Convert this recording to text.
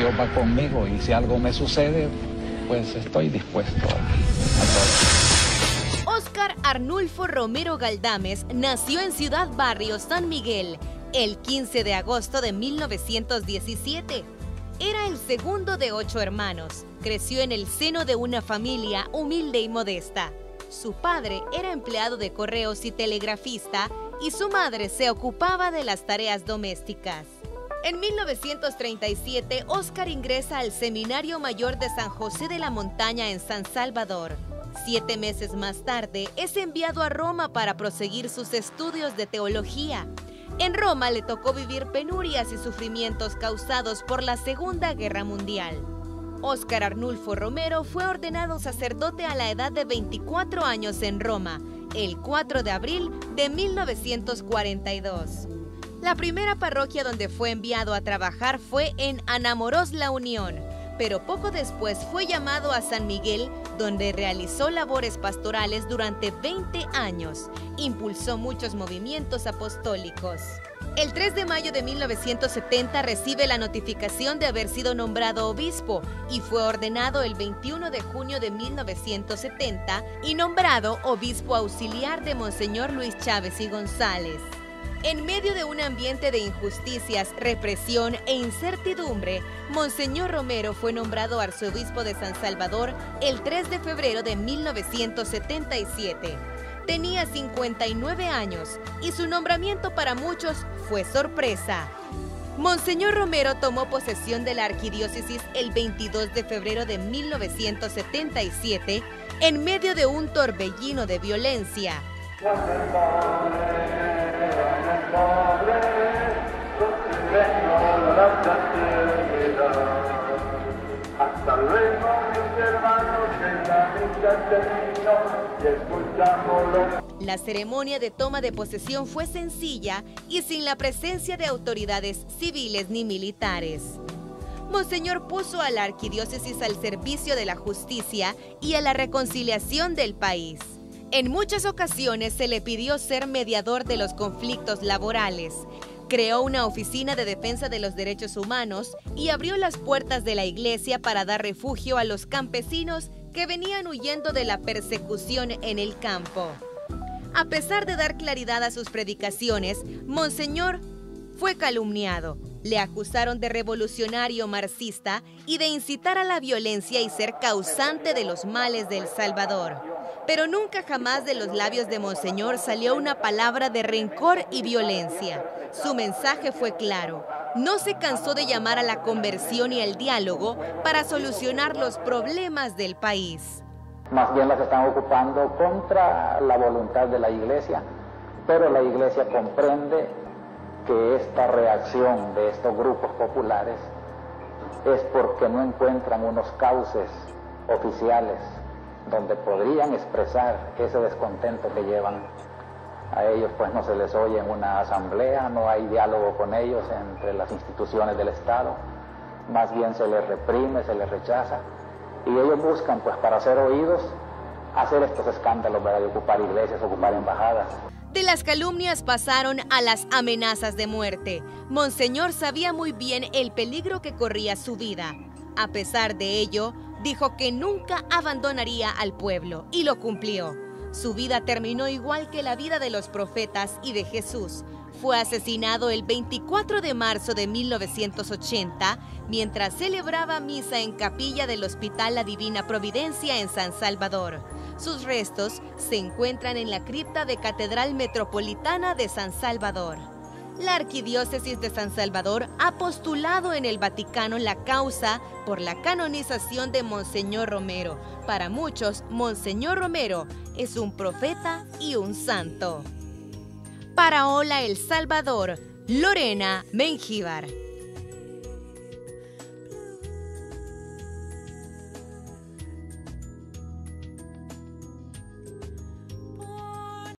Dios va conmigo y si algo me sucede, pues estoy dispuesto a. Oscar Arnulfo Romero Galdames nació en Ciudad Barrio San Miguel el 15 de agosto de 1917. Era el segundo de ocho hermanos. Creció en el seno de una familia humilde y modesta. Su padre era empleado de correos y telegrafista y su madre se ocupaba de las tareas domésticas. En 1937, Oscar ingresa al Seminario Mayor de San José de la Montaña en San Salvador. Siete meses más tarde, es enviado a Roma para proseguir sus estudios de teología. En Roma le tocó vivir penurias y sufrimientos causados por la Segunda Guerra Mundial. Óscar Arnulfo Romero fue ordenado sacerdote a la edad de 24 años en Roma, el 4 de abril de 1942. La primera parroquia donde fue enviado a trabajar fue en Anamoros La Unión, pero poco después fue llamado a San Miguel, donde realizó labores pastorales durante 20 años. Impulsó muchos movimientos apostólicos. El 3 de mayo de 1970 recibe la notificación de haber sido nombrado obispo y fue ordenado el 21 de junio de 1970 y nombrado obispo auxiliar de Monseñor Luis Chávez y González. En medio de un ambiente de injusticias, represión e incertidumbre, Monseñor Romero fue nombrado arzobispo de San Salvador el 3 de febrero de 1977. Tenía 59 años y su nombramiento para muchos fue sorpresa. Monseñor Romero tomó posesión de la arquidiócesis el 22 de febrero de 1977 en medio de un torbellino de violencia. La ceremonia de toma de posesión fue sencilla y sin la presencia de autoridades civiles ni militares. Monseñor puso a la arquidiócesis al servicio de la justicia y a la reconciliación del país. En muchas ocasiones se le pidió ser mediador de los conflictos laborales Creó una oficina de defensa de los derechos humanos y abrió las puertas de la iglesia para dar refugio a los campesinos que venían huyendo de la persecución en el campo. A pesar de dar claridad a sus predicaciones, Monseñor fue calumniado. Le acusaron de revolucionario marxista y de incitar a la violencia y ser causante de los males del Salvador. Pero nunca jamás de los labios de Monseñor salió una palabra de rencor y violencia. Su mensaje fue claro. No se cansó de llamar a la conversión y al diálogo para solucionar los problemas del país. Más bien las están ocupando contra la voluntad de la iglesia, pero la iglesia comprende que esta reacción de estos grupos populares es porque no encuentran unos cauces oficiales donde podrían expresar ese descontento que llevan a ellos pues no se les oye en una asamblea, no hay diálogo con ellos entre las instituciones del Estado, más bien se les reprime, se les rechaza, y ellos buscan pues para ser oídos hacer estos escándalos, para ocupar iglesias, ocupar embajadas. De las calumnias pasaron a las amenazas de muerte. Monseñor sabía muy bien el peligro que corría su vida. A pesar de ello, dijo que nunca abandonaría al pueblo y lo cumplió. Su vida terminó igual que la vida de los profetas y de Jesús. Fue asesinado el 24 de marzo de 1980 mientras celebraba misa en capilla del Hospital La Divina Providencia en San Salvador. Sus restos se encuentran en la cripta de Catedral Metropolitana de San Salvador. La Arquidiócesis de San Salvador ha postulado en el Vaticano la causa por la canonización de Monseñor Romero. Para muchos, Monseñor Romero es un profeta y un santo. Para Hola El Salvador, Lorena Mengíbar.